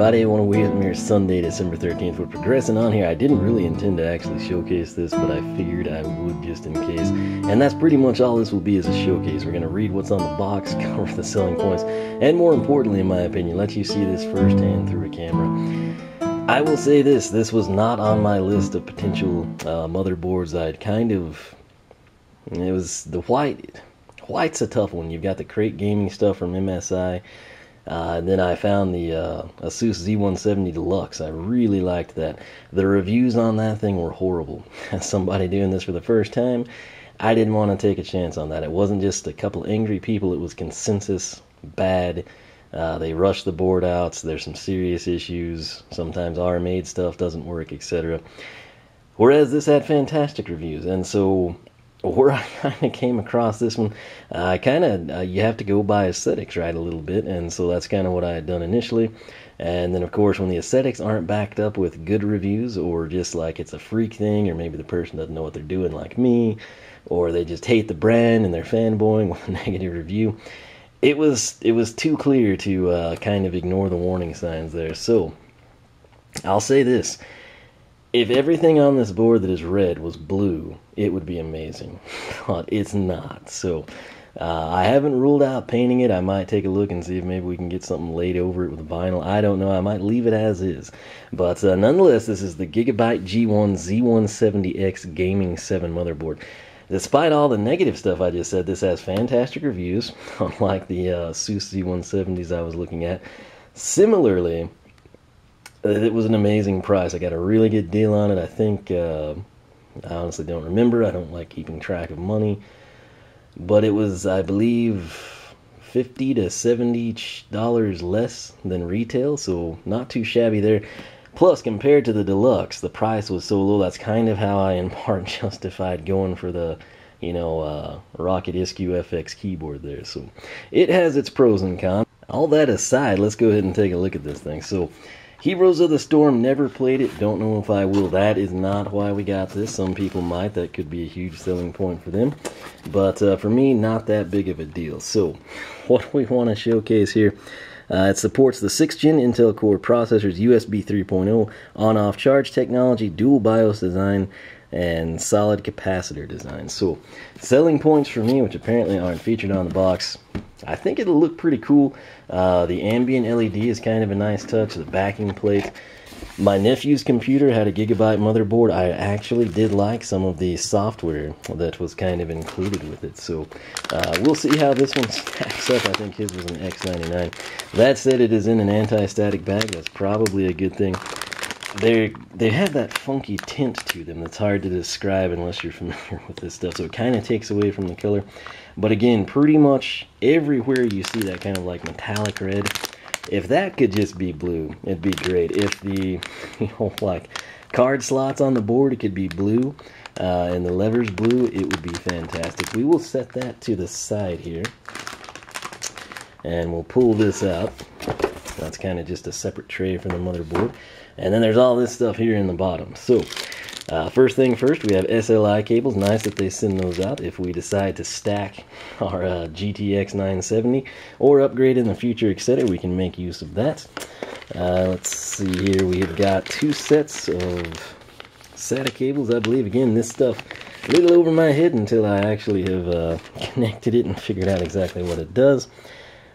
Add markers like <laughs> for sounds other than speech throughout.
everybody. I want to welcome here Sunday, December 13th. We're progressing on here. I didn't really intend to actually showcase this, but I figured I would just in case. And that's pretty much all this will be as a showcase. We're going to read what's on the box, <laughs> cover the selling points, and more importantly, in my opinion, let you see this firsthand through a camera. I will say this this was not on my list of potential uh, motherboards. I'd kind of. It was the white. White's a tough one. You've got the Krait Gaming stuff from MSI. Uh, then I found the uh, Asus Z170 Deluxe. I really liked that. The reviews on that thing were horrible. As <laughs> somebody doing this for the first time, I didn't want to take a chance on that. It wasn't just a couple angry people, it was consensus bad. Uh, they rush the board out. So there's some serious issues. Sometimes our made stuff doesn't work, etc. Whereas this had fantastic reviews, and so where <laughs> I kind of came across this one, uh, I kind of uh, you have to go by aesthetics right a little bit, and so that's kind of what I had done initially. And then of course, when the aesthetics aren't backed up with good reviews, or just like it's a freak thing, or maybe the person doesn't know what they're doing, like me, or they just hate the brand and they're fanboying <laughs> with a negative review, it was it was too clear to uh, kind of ignore the warning signs there. So I'll say this if everything on this board that is red was blue, it would be amazing. <laughs> But it's not. So uh, I haven't ruled out painting it. I might take a look and see if maybe we can get something laid over it with vinyl. I don't know. I might leave it as is. But uh, nonetheless, this is the Gigabyte G1 Z170X Gaming 7 motherboard. Despite all the negative stuff I just said, this has fantastic reviews, <laughs> unlike the uh, ASUS Z170s I was looking at. Similarly, it was an amazing price. I got a really good deal on it. I think uh, I honestly don't remember. I don't like keeping track of money, but it was, I believe, fifty to seventy dollars less than retail, so not too shabby there. Plus, compared to the deluxe, the price was so low. That's kind of how I, in <laughs> part, justified going for the, you know, uh, Roccat Isku FX keyboard there. So, it has its pros and cons. All that aside, let's go ahead and take a look at this thing. So, Heroes of the Storm, never played it, don't know if I will. That is not why we got this. Some people might, that could be a huge selling point for them. But uh, for me, not that big of a deal. So, <laughs> what we want to showcase here, uh, it supports the 6th gen Intel Core processors, USB 3.0, on-off charge technology, dual BIOS design, and solid capacitor design. So, selling points for me, which apparently aren't featured on the box, I think it'll look pretty cool. Uh, the ambient LED is kind of a nice touch. The backing plate. My nephew's computer had a Gigabyte motherboard. I actually did like some of the software that was kind of included with it. So uh, we'll see how this one <laughs> stacks up. I think his was an X99. That said, it is in an anti-static bag. That's probably a good thing. They they have that funky tint to them that's hard to describe unless you're familiar <laughs> with this stuff. So it kind of takes away from the color. But again, pretty much everywhere you see that kind of like metallic red, if that could just be blue, it'd be great. If the, <laughs> you know, like card slots on the board, it could be blue, uh, and the levers blue, it would be fantastic. We will set that to the side here, and we'll pull this out. That's kind of just a separate tray from the motherboard. And then there's all this stuff here in the bottom. So, uh, first thing first, we have SLI cables. Nice that they send those out if we decide to stack <laughs> our uh, GTX 970 or upgrade in the future, etc. We can make use of that. Uh, let's see here. We've got two sets of SATA cables. I believe, again, this stuff a little over my head until I actually have uh, <laughs> connected it and figured out exactly what it does.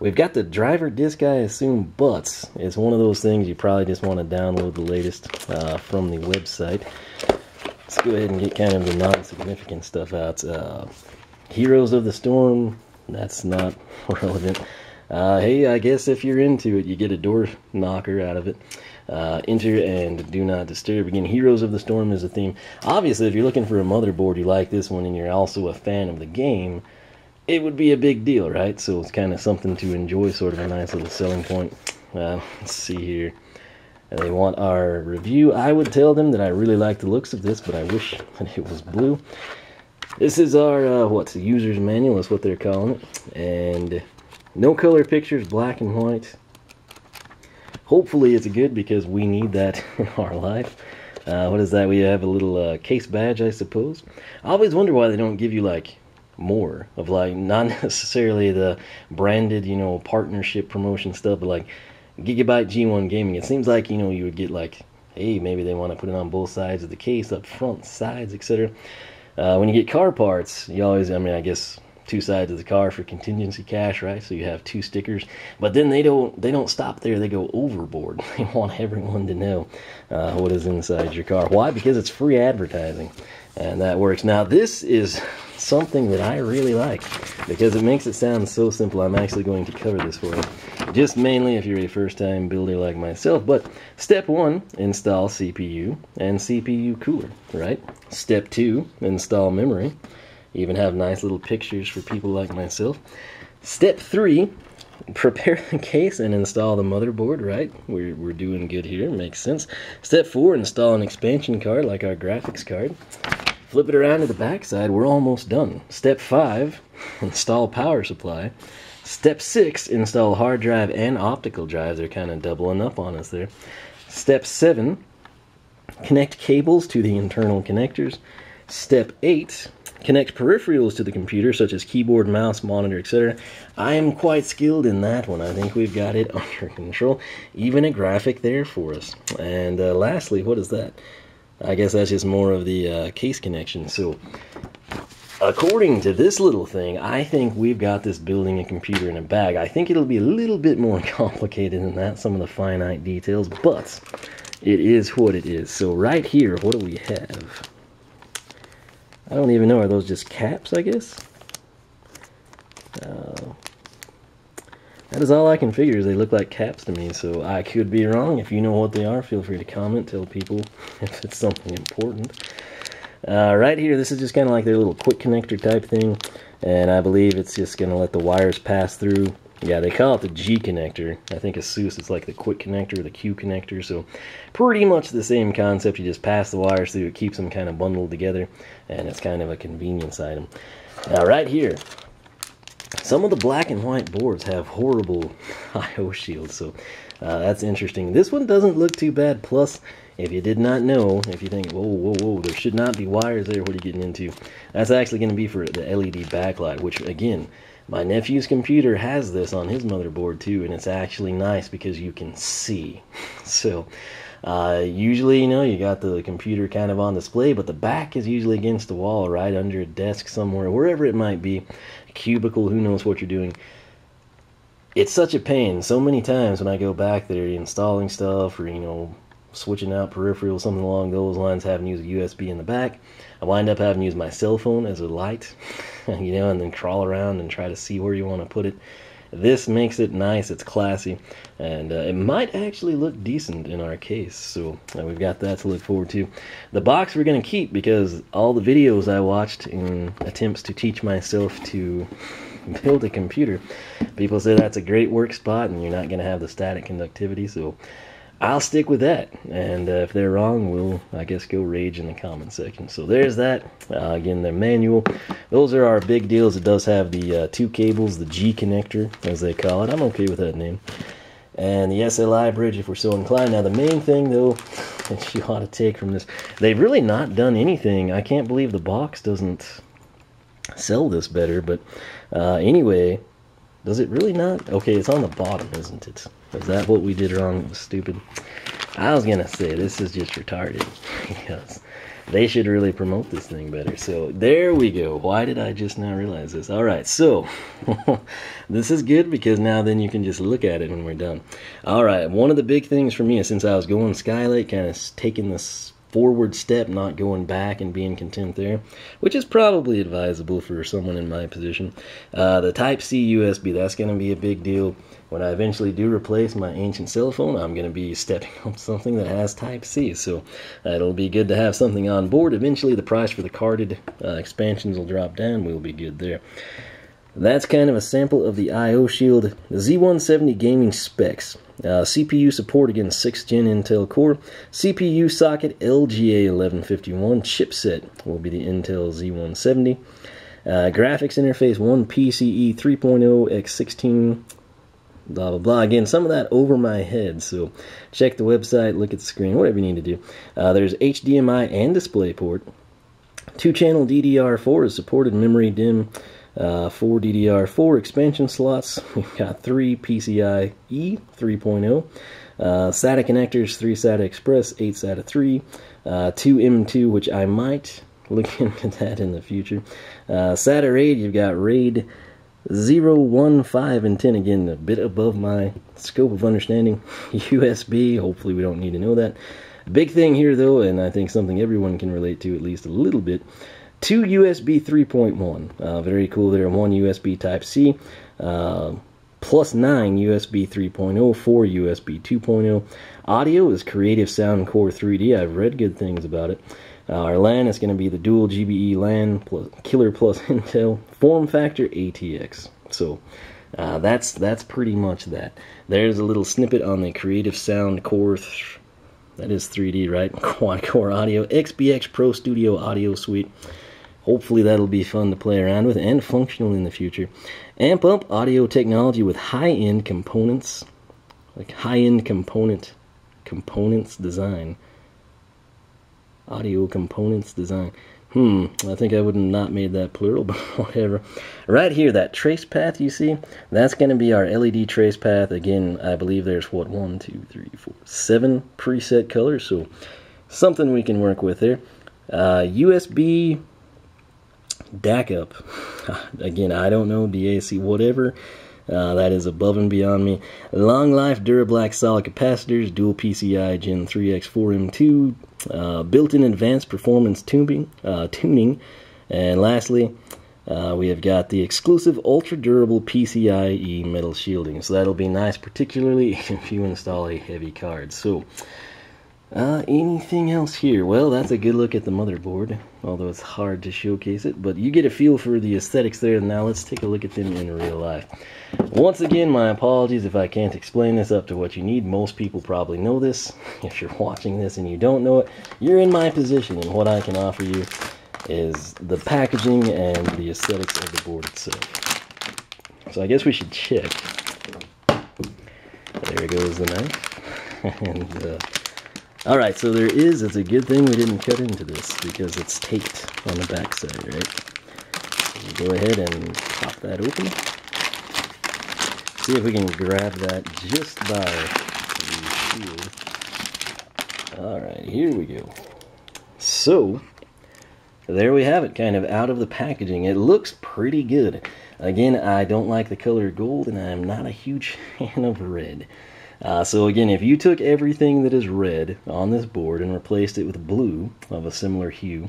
We've got the driver disk, I assume, but it's one of those things you probably just want to download the latest uh, from the website. Let's go ahead and get kind of the non-significant stuff out. Uh, Heroes of the Storm, that's not <laughs> relevant. Uh, hey, I guess if you're into it, you get a door knocker out of it. Uh, enter and do not disturb. Again, Heroes of the Storm is a theme. Obviously, if you're looking for a motherboard, you like this one, and you're also a fan of the game, it would be a big deal, right? So it's kind of something to enjoy, sort of a nice little selling point. Uh, let's see here and they want our review, I would tell them that I really like the looks of this, but I wish that <laughs> it was blue. This is our, uh, what's the user's manual is what they're calling it. And no color pictures, black and white. Hopefully it's good because we need that <laughs> in our life. Uh, what is that? We have a little uh, case badge, I suppose. I always wonder why they don't give you like more of like not <laughs> necessarily the branded, you know, partnership promotion stuff, but like Gigabyte G1 Gaming. It seems like, you know, you would get like, hey, maybe they want to put it on both sides of the case, up front, sides, etc. Uh, when you get car parts, you always, I mean, I guess two sides of the car for contingency cash, right? So you have two stickers, but then they don't they don't stop there. They go overboard. <laughs> They want everyone to know uh, what is inside your car. Why? Because it's free advertising, and that works. Now this is <laughs> something that I really like because it makes it sound so simple. I'm actually going to cover this for you, just mainly if you're a first-time builder like myself. But step one, install CPU and CPU cooler, right? Step two, install memory. Even have nice little pictures for people like myself. Step three, <laughs> prepare the case and install the motherboard, right? We're, we're doing good here, makes sense. Step four, install an expansion card like our graphics card. Flip it around to the back side, we're almost done. Step five, <laughs> install power supply. Step six, install hard drive and optical drive. They're kind of doubling up on us there. Step seven, connect cables to the internal connectors. Step eight, connect peripherals to the computer, such as keyboard, mouse, monitor, etc. I am quite skilled in that one. I think we've got it <laughs> under control. Even a graphic there for us. And uh, lastly, what is that? I guess that's just more of the uh, case connection. So, according to this little thing, I think we've got this building a computer in a bag. I think it'll be a little bit more <laughs> complicated than that, some of the finite details, but it is what it is. So right here, what do we have? I don't even know. Are those just caps, I guess? Uh, that is all I can figure is they look like caps to me, so I could be wrong. If you know what they are, feel free to comment. Tell people <laughs> if it's something important. Uh, right here, this is just kind of like their little quick connector type thing, and I believe it's just going to let the wires pass through yeah, they call it the G connector. I think ASUS it's like the quick connector, the Q connector. So pretty much the same concept. You just pass the wires through. It keeps them kind of bundled together. And it's kind of a convenience item. Now right here, some of the black and white boards have horrible <laughs> I.O. shields. So uh, that's interesting. This one doesn't look too bad. Plus, if you did not know, if you think, whoa, whoa, whoa, there should not be wires there, what are you getting into? That's actually going to be for the LED backlight, which again, my nephew's computer has this on his motherboard too, and it's actually nice because you can see. <laughs> So, uh, usually, you know, you got the computer kind of on display, but the back is usually against the wall, right under a desk somewhere, wherever it might be, cubicle, who knows what you're doing. It's such a pain. So many times when I go back there installing stuff or, you know, switching out peripherals, something along those lines, having to use a USB in the back. I wind up having to use my cell phone as a light, <laughs> you know, and then crawl around and try to see where you want to put it. This makes it nice, it's classy, and uh, it might actually look decent in our case. So uh, we've got that to look forward to. The box we're going to keep because all the videos I watched in attempts to teach myself to <laughs> build a computer, people say that's a great work spot and you're not going to have the static conductivity. So I'll stick with that. And uh, if they're wrong, we'll, I guess, go rage in the comment section. So there's that. Uh, again, their manual. Those are our big deals. It does have the uh, two cables, the G connector, as they call it. I'm okay with that name. And the SLI bridge, if we're so inclined. Now, the main thing, though, <laughs> that you ought to take from this, they've really not done anything. I can't believe the box doesn't sell this better. But uh, anyway, does it really not? Okay, it's on the bottom, isn't it? Is that what we did wrong? It was stupid. I was gonna say this is just retarded <laughs> because they should really promote this thing better. So there we go. Why did I just now realize this? All right, so <laughs> this is good because now then you can just look at it when we're done. All right, one of the big things for me since I was going Skylake, kind of taking this forward step, not going back and being content there, which is probably advisable for someone in my position. Uh, the Type C USB, that's going to be a big deal when I eventually do replace my ancient cell phone, I'm going to be <laughs> stepping up something that has Type-C. So uh, it'll be good to have something on board. Eventually, the price for the carded uh, expansions will drop down. We'll be good there. That's kind of a sample of the I.O. Shield Z170 gaming specs. Uh, CPU support again 6th gen Intel Core. CPU socket LGA 1151. Chipset will be the Intel Z170. Uh, graphics interface 1 PCIe 3.0 x 16 blah blah blah. Again, some of that over my head, so check the website, look at the screen, whatever you need to do. Uh, there's HDMI and DisplayPort. Two channel DDR4 is supported, memory DIMM, uh, four DDR4 expansion slots. <laughs> We've got three PCIe 3.0, uh, SATA connectors, three SATA Express, eight SATA 3, uh, two M2, which I might <laughs> look into that in the future. Uh, SATA RAID, you've got RAID 0, 1, 5, and 10. Again, a bit above my scope of understanding. <laughs> USB, hopefully we don't need to know that. Big thing here, though, and I think something everyone can relate to at least a little bit, two USB 3.1. Uh, very cool there, one USB Type-C, uh, plus 9 USB 3.0, 4 USB 2.0. Audio is Creative Sound Core 3D. I've read good things about it. Uh, our LAN is going to be the dual GBE LAN plus Killer plus <laughs> Intel form factor ATX. So uh, that's that's pretty much that. There's a little snippet on the Creative Sound Core. that is 3D, right? <laughs> Quad Core Audio SBX Pro Studio Audio Suite. Hopefully that'll be fun to play around with and functional in the future. Amp up audio technology with high-end components, like high-end component components design audio components design. Hmm, I think I would have not made that plural, <laughs> but whatever. Right here, that trace path you see, that's going to be our LED trace path. Again, I believe there's, what, one, two, three, four, seven preset colors, so something we can work with there. Uh, USB DAC up. Again, I don't know, DAC, whatever. Uh, that is above and beyond me. Long life Durable Black solid capacitors, dual PCI Gen 3X4M2, uh, built-in advanced performance tuning, uh, tuning, and lastly, uh, we have got the exclusive ultra durable PCIe metal shielding. So that'll be nice, particularly <laughs> if you install a heavy card. So uh, anything else here? Well, that's a good look at the motherboard, although it's hard to showcase it, but you get a feel for the aesthetics there. Now let's take a look at them in real life. Once again, my apologies if I can't explain this up to what you need. Most people probably know this. <laughs> If you're watching this and you don't know it, you're in my position, and what I can offer you is the packaging and the aesthetics of the board itself. So I guess we should check. There goes the knife. <laughs> and, uh, all right, so there is, it's a good thing we didn't cut into this because it's taped on the back side, right? So go ahead and pop that open. See if we can grab that just by the shield. All right, here we go. So, there we have it, kind of out of the packaging. It looks pretty good. Again, I don't like the color gold, and I'm not a huge <laughs> fan of red. Uh, so again, if you took everything that is red on this board and replaced it with blue of a similar hue,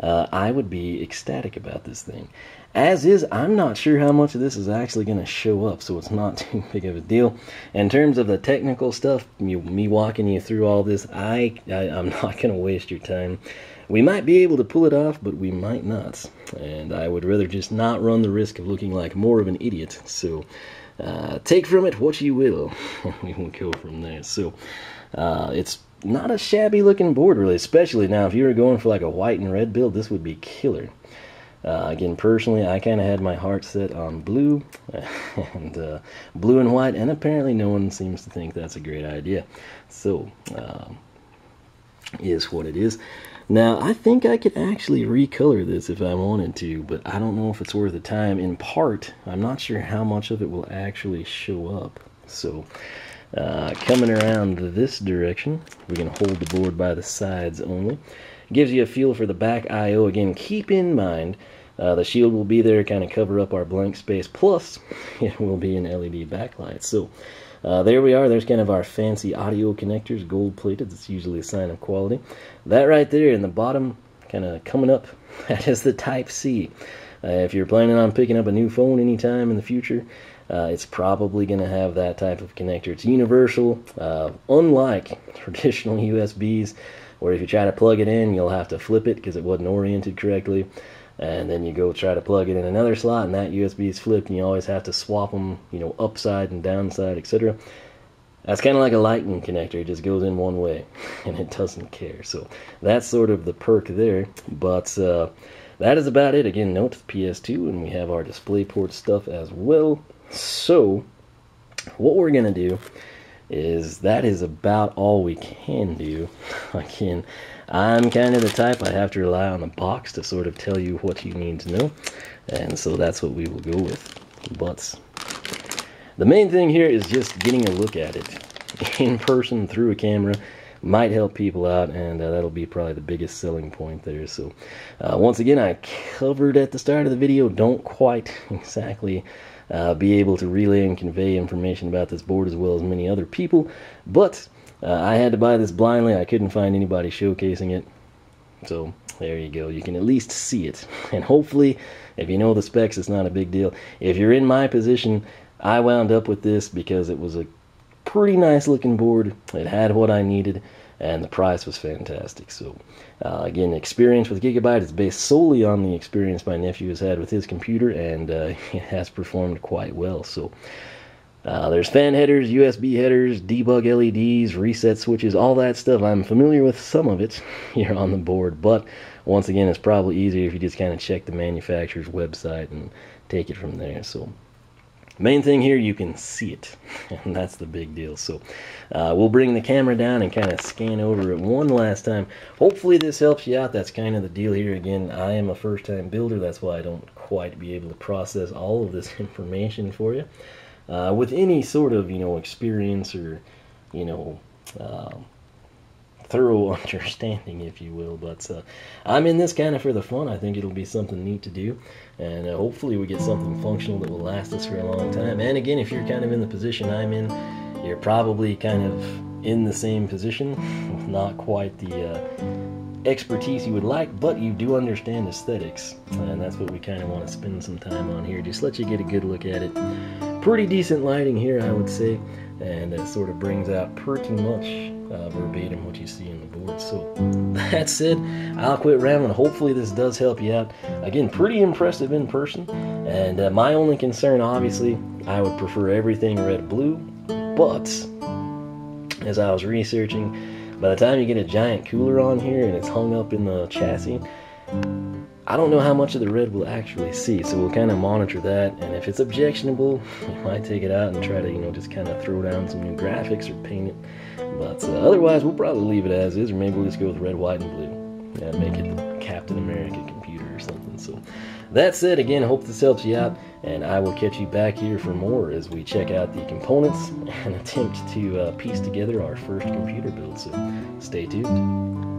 uh, I would be ecstatic about this thing. As is, I'm not sure how much of this is actually going to show up, so it's not <laughs> too big of a deal. In terms of the technical stuff, me, me walking you through all this, I, I I'm <laughs> not going to waste your time. We might be able to pull it off, but we might not. And I would rather just not run the risk of looking like more of an idiot. So uh, take from it what you will. <laughs> we won't go from there. So uh, it's not a shabby looking board, really, especially now if you were going for like a white and red build, this would be killer. Uh, again, personally, I kind of had my heart set on blue <laughs> and uh, blue and white, and apparently no one seems to think that's a great idea. So, um, is what it is. Now, I think I could actually recolor this if I wanted to, but I don't know if it's worth the time. In part, I'm not sure how much of it will actually show up. So, uh, coming around this direction, we can hold the board by the sides only. Gives you a feel for the back I.O. Again, keep in mind, uh, the shield will be there, to kind of cover up our blank space, plus <laughs> it will be an LED backlight. So, uh, there we are. There's kind of our fancy audio connectors, gold plated. It's usually a sign of quality. That right there in the bottom, kind of coming up, <laughs> that is the Type C. Uh, if you're planning on picking up a new phone anytime in the future, uh, it's probably going to have that type of connector. It's universal, uh, unlike <laughs> traditional <laughs> USBs, where if you try to plug it in, you'll have to flip it because it wasn't oriented correctly and then you go try to plug it in another slot and that USB is flipped and you always have to swap them you know upside and downside etc that's kind of like a lightning connector. It just goes in one way <laughs> and it doesn't care. So that's sort of the perk there. But uh, that is about it. Again note PS2 and we have our DisplayPort stuff as well. So what we're gonna do is that is about all we can do. <laughs> Again, I'm kind of the type I have to rely on a box to sort of tell you what you need to know, and so that's what we will go with. But the main thing here is just getting a look at it. <laughs> In person through a camera might help people out and uh, that'll be probably the biggest selling point there. So uh, once again I covered at the start of the video don't quite <laughs> exactly uh, be able to relay and convey information about this board as well as many other people. But uh, I had to buy this blindly I couldn't find anybody showcasing it so there you go you can at least see it <laughs> and hopefully if you know the specs it's not a big deal if you're in my position I wound up with this because it was a pretty nice looking board. It had what I needed, and the price was fantastic. So, uh, again, experience with Gigabyte is based solely on the experience my nephew has had with his computer, and uh, <laughs> it has performed quite well. So, uh, there's fan headers, USB headers, debug LEDs, reset switches, all that stuff. I'm familiar with some of it <laughs> here on the board, but once again, it's probably easier if you just kind of check the manufacturer's website and take it from there. So, Main thing here, you can see it, <laughs> and that's the big deal. So uh, we'll bring the camera down and kind of scan over it one last time. Hopefully this helps you out. That's kind of the deal here. Again, I am a first-time builder. That's why I don't quite be able to process all of this <laughs> information for you. Uh, with any sort of, you know, experience or, you know, uh, thorough <laughs> understanding, if you will. But uh, I'm in this kind of for the fun. I think it'll be something neat to do, and uh, hopefully we get something functional that will last us for a long time. And again, if you're kind of in the position I'm in, you're probably kind of in the same position, <laughs> not quite the uh, expertise you would like, but you do understand aesthetics, and that's what we kind of want to spend some time on here. Just let you get a good look at it. Pretty decent lighting here, I would say, and it sort of brings out pretty much uh, verbatim what you see in the board. So <laughs> that's it. I'll quit rambling. Hopefully this does help you out. Again, pretty impressive in person. And uh, my only concern, obviously, I would prefer everything red-blue. But as I was researching, by the time you get a giant cooler on here and it's hung up in the chassis, I don't know how much of the red we'll actually see, so we'll kind of monitor that. And if it's objectionable, <laughs> we might take it out and try to, you know, just kind of throw down some new graphics or paint it. But uh, otherwise, we'll probably leave it as is, or maybe we'll just go with red, white, and blue. Yeah, make it the Captain America computer or something. So that said, again, hope this helps you out, and I will catch you back here for more as we check out the components <laughs> and attempt to uh, piece together our first computer build. So stay tuned.